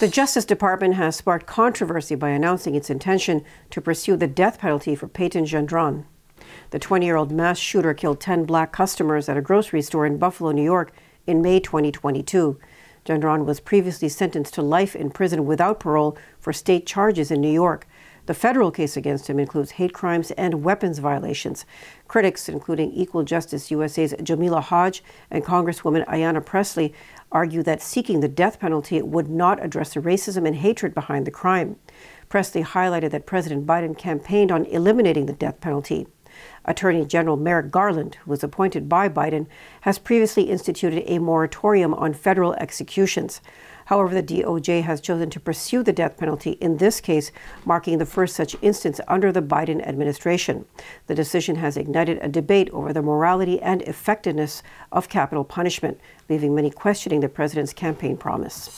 The Justice Department has sparked controversy by announcing its intention to pursue the death penalty for Peyton Gendron. The 20 year old mass shooter killed 10 black customers at a grocery store in Buffalo, New York in May 2022. Gendron was previously sentenced to life in prison without parole for state charges in New York. The federal case against him includes hate crimes and weapons violations. Critics, including Equal Justice USA's Jamila Hodge and Congresswoman Ayanna Pressley, argue that seeking the death penalty would not address the racism and hatred behind the crime. Pressley highlighted that President Biden campaigned on eliminating the death penalty. Attorney General Merrick Garland, who was appointed by Biden, has previously instituted a moratorium on federal executions. However, the DOJ has chosen to pursue the death penalty in this case, marking the first such instance under the Biden administration. The decision has ignited a debate over the morality and effectiveness of capital punishment, leaving many questioning the president's campaign promise.